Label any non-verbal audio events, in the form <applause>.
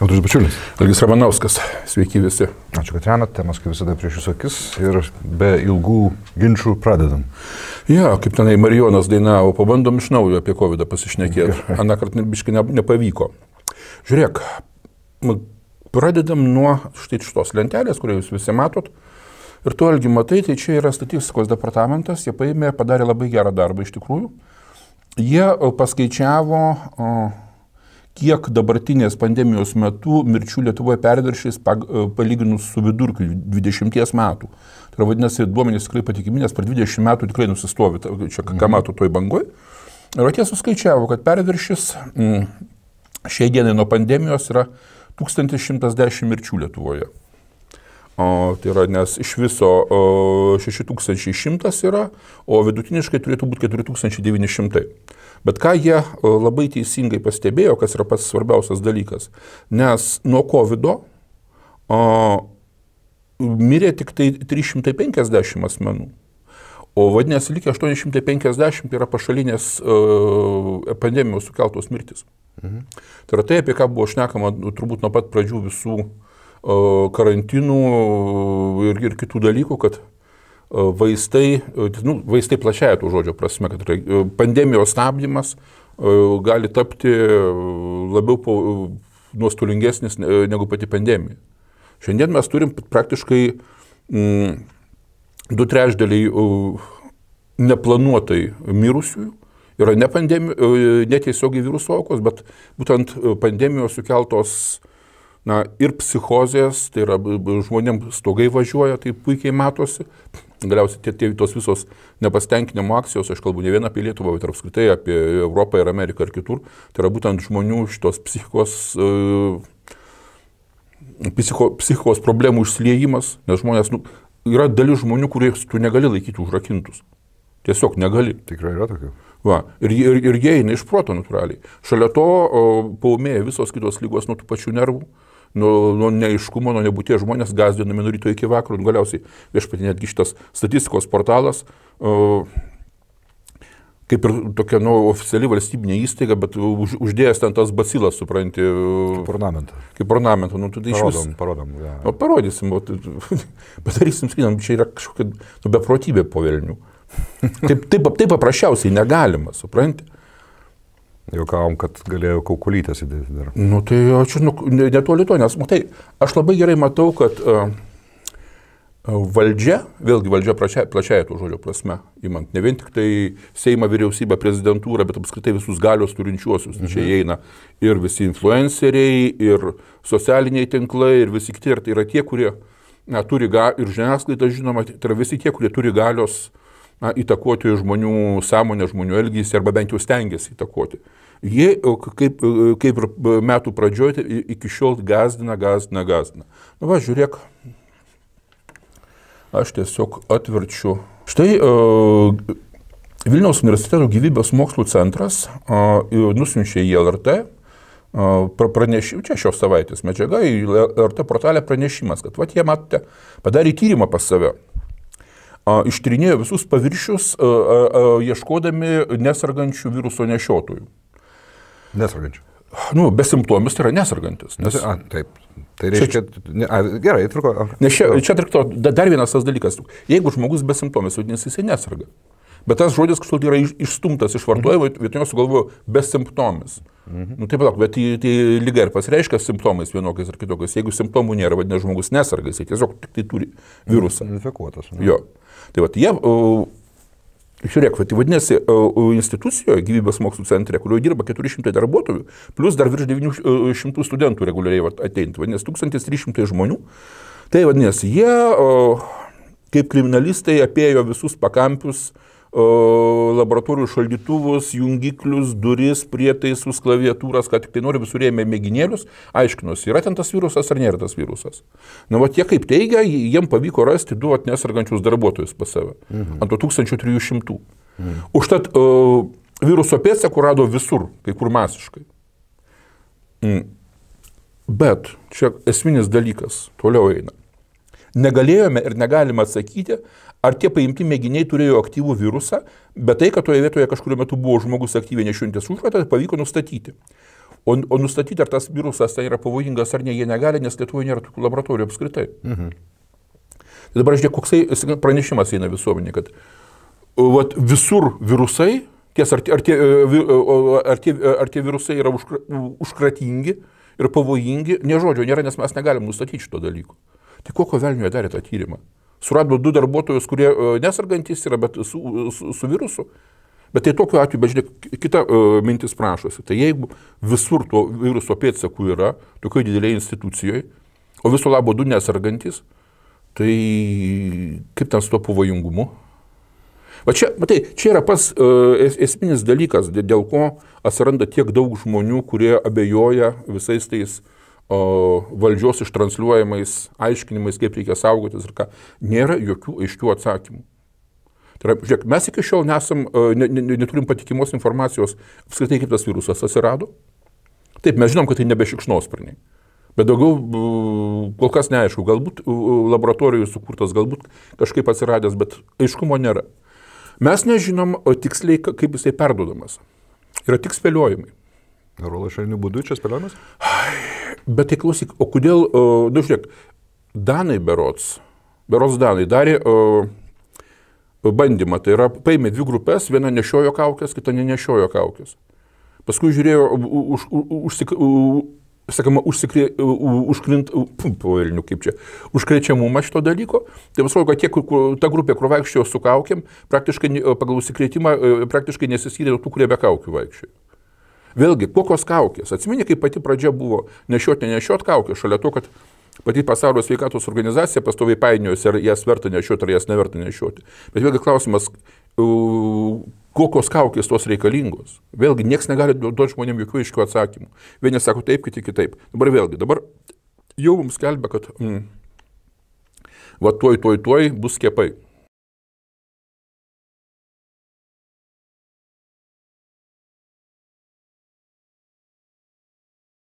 Audrius Bačiulis. Algis Ramanauskas, sveiki visi. Ačiū, kad renat, temas kaip visada prieš jūsų akis ir be ilgų ginčių pradedam. Ja, kaip tenai Marijonas dainavo, pabandom iš naujo apie COVID pasišnekėti. Aną kartą biškai ne, nepavyko. Žiūrėk, pradedam nuo štai šitos lentelės, kurią jūs visi matot. Ir tu, Algi, matai, tai čia yra statistikos departamentas, jie paėmė, padarė labai gerą darbą iš tikrųjų. Jie paskaičiavo... O, kiek dabartinės pandemijos metu mirčių Lietuvoje perviršys e, palyginus su vidurkiu 20 metų. Tai yra vadinasi, duomenys tikrai patikimi, nes per 20 metų tikrai nusistovi, čia ką mhm. mato toj bangoj. Ir atėjo suskaičiavo, kad perviršys m, šiai dienai nuo pandemijos yra 1110 mirčių Lietuvoje. O, tai yra, nes iš viso o, 6100 yra, o vidutiniškai turėtų būti 4900. Bet ką jie labai teisingai pastebėjo, kas yra pats svarbiausias dalykas, nes nuo COVID o, mirė tik tai 350 asmenų. O vadinasi, likę 850 yra pašalinės uh, pandemijos sukeltos mirtis. Mhm. Tai yra tai, apie ką buvo šnekama turbūt nuo pat pradžių visų uh, karantinų ir, ir kitų dalykų, kad vaistai, nu, vaistai plačiaja tų žodžio prasme, kad pandemijos stabdymas gali tapti labiau nuostolingesnis negu pati pandemija. Šiandien mes turim praktiškai mm, du trečdaliai neplanuotai mirusiųjų. Yra ne, ne tiesiogiai viruso aukos, bet būtent pandemijos sukeltos na, ir psichozės, tai yra žmonėms stogai važiuoja, tai puikiai matosi, Galiausiai tie, tie, tos visos nepastenkinimo akcijos, aš kalbu ne vien apie Lietuvą, bet ir apskritai apie Europą ir Ameriką ir kitur, tai yra būtent žmonių šitos psichikos, uh, psicho, psichikos problemų išsiliejimas, nes žmonės, nu, yra dalis žmonių, kurie tu negali laikyti užrakintus. Tiesiog negali. Tikrai yra tokių. Va, ir, ir, ir jie eina iš proto natūraliai. Šalia to paumėja visos kitos lygos nuo tų pačių nervų nuo, nuo neaiškumo, nuo nebūties žmonės gazdinami nuo ryto iki vakaro, ir galiausiai viešpatį netgi šitas statistikos portalas, uh, kaip ir tokia nu, oficiali valstybinė įstaiga, bet už, uždėjęs ten tas bacilas, supranti. Kaip ornamentą. Kaip ornamentą, nu tai iš vis. Parodom, ja. nu, parodysim, o, <laughs> padarysim, skinam, čia yra kažkokia nu, beprotybė po velnių. Taip, taip, taip paprasčiausiai negalima, supranti. Jaukavom, kad galėjo kaukulytės įdėti dar. Nu tai čia nu, netoli to, nes matai, aš labai gerai matau, kad uh, valdžia, vėlgi valdžia plačiaja to žodžio prasme, įmant ne vien tik tai Seima vyriausybę, prezidentūrą, bet apskritai visus galios turinčiuosius. Mhm. Čia įeina ir visi influenceriai, ir socialiniai tinklai, ir visi kiti. Ir tai yra tie, kurie na, turi, ga, ir žiniasklaida žinoma, tai yra visi tie, kurie turi galios na, įtakoti žmonių sąmonę, žmonių elgesį arba bent jau stengiasi įtakoti. Jie, kaip, kaip ir metų pradžioje, tai iki šiol gazdina, gazdina, gazdina. Na va, žiūrėk, aš tiesiog atverčiu. Štai uh, Vilniaus universiteto gyvybės mokslų centras uh, nusinčia į LRT pranešimą, čia šios savaitės medžiaga, į LRT portalę pranešimas, kad, va, jie matote, padarė tyrimą pas save ištyrinėjo visus paviršius, ieškodami nesargančių viruso nešiotojų. Nesargančių. Nu, besimptomis tai yra nesargantis. Nes... A, taip. Tai reiškia, čia, ne, a, gerai, truko. Nes čia, čia trikto, dar vienas tas dalykas. Jeigu žmogus besimptomis, vadinasi, jisai nesarga. Bet tas žodis kažkaip yra išstumtas iš vartojimo, mhm. vietoje sugalvoju besimptomis. Mhm. Nu, taip, bet tai, tai lyga ir pasireiškia simptomais vienokiais ar kitokiais. Jeigu simptomų nėra, vadinasi, žmogus nesarga, jisai tiesiog tik tai turi virusą. Infekuotas. Ne? Jo. Tai vat, jie, žiūrėk, tai vadinasi, institucijoje gyvybės mokslų centre, kurioje dirba 400 darbuotojų, plus dar virš 900 studentų reguliariai ateina, vadinasi, 1300 žmonių. Tai vadinasi, jie kaip kriminalistai apėjo visus pakampius, laboratorijų šaldytuvus, jungiklius, duris, prietaisus, klaviatūras, kad tik tai nori visur ėmė mėginėlius, aiškinosi, yra ten tas virusas ar nėra tas virusas. Na, va tie kaip teigia, jiem pavyko rasti du nesargančius darbuotojus pas save. Mhm. Ant to 1300. Mhm. Užtat uh, viruso pėdsakų rado visur, kai kur masiškai. Mm. Bet čia esminis dalykas, toliau eina. Negalėjome ir negalime atsakyti, ar tie paimti mėginiai turėjo aktyvų virusą, bet tai, kad toje vietoje kažkurio metu buvo žmogus aktyviai nešiojantis užkratą, pavyko nustatyti. O, o nustatyti, ar tas virusas tai yra pavojingas ar ne, jie negali, nes Lietuvoje nėra tokių laboratorijų apskritai. Mhm. Tai dabar žiūrėk, koksai pranešimas eina visuomenė, kad vat, visur virusai, ties ar, ar, tie, ar, tie, ar tie virusai yra užkra, užkratingi ir pavojingi, ne žodžio nėra, nes mes negalim nustatyti šito dalyko. Tai kokio velnio darė tą tyrimą? Surado du darbuotojus, kurie nesargantys yra, bet su, su, su virusu. Bet tai tokiu atveju, bet žiūrėk, kita uh, mintis prašosi. Tai jeigu visur to viruso pėdsakų yra, tokioje didelėje institucijoje, o viso labo du nesargantis, tai kaip ten su to pavojingumu? Va čia, matai, čia yra pas uh, esminis dalykas, dėl ko atsiranda tiek daug žmonių, kurie abejoja visais tais uh, valdžios ištransliuojamais aiškinimais, kaip reikia saugotis ir ką. Nėra jokių aiškių atsakymų. Tai yra, žiūrėk, mes iki šiol nesam, e, ne, ne, neturim patikimos informacijos apskritai, kaip tas virusas atsirado. Taip, mes žinom, kad tai nebe šikšnosparniai. Bet daugiau kol kas neaišku, galbūt laboratorijų sukurtas, galbūt kažkaip atsiradęs, bet aiškumo nėra. Mes nežinom tiksliai, kaip jisai perdodamas. Yra tik spėliojimai. Rolo šalinių būdų čia spėliojimas? Bet tai klausyk, o kodėl, nu žiūrėk, Danai berots, berots Danai darė uh, bandymą. Tai yra, paėmė dvi grupės, viena nešiojo kaukės, kita nenešiojo kaukės. Paskui žiūrėjo, už, už, užsik, sakoma, užsikrė, užkrint, povelnių kaip čia, užkrečiamumą šito dalyko. Tai pasirodo, kad tie, kur, ta grupė, kur vaikščiojo su kaukiam, praktiškai pagal užsikrėtimą praktiškai nesiskyrė tų, kurie be kaukių vaikščiojo. Vėlgi, kokios kaukės? Atsiminė, kaip pati pradžia buvo nešioti, nešioti kaukės, šalia to, kad Pati pasaulio sveikatos organizacija pastoviai painiojosi, ar jas verta nešioti, ar jas neverta nešioti. Bet vėlgi klausimas, kokios kaukės tos reikalingos. Vėlgi, niekas negali duoti žmonėms jokių aiškių atsakymų. Vieni sako taip, kiti kitaip. Dabar vėlgi, dabar jau mums kelbė, kad mm, va tuoj, tuoj, tuoj bus skiepai.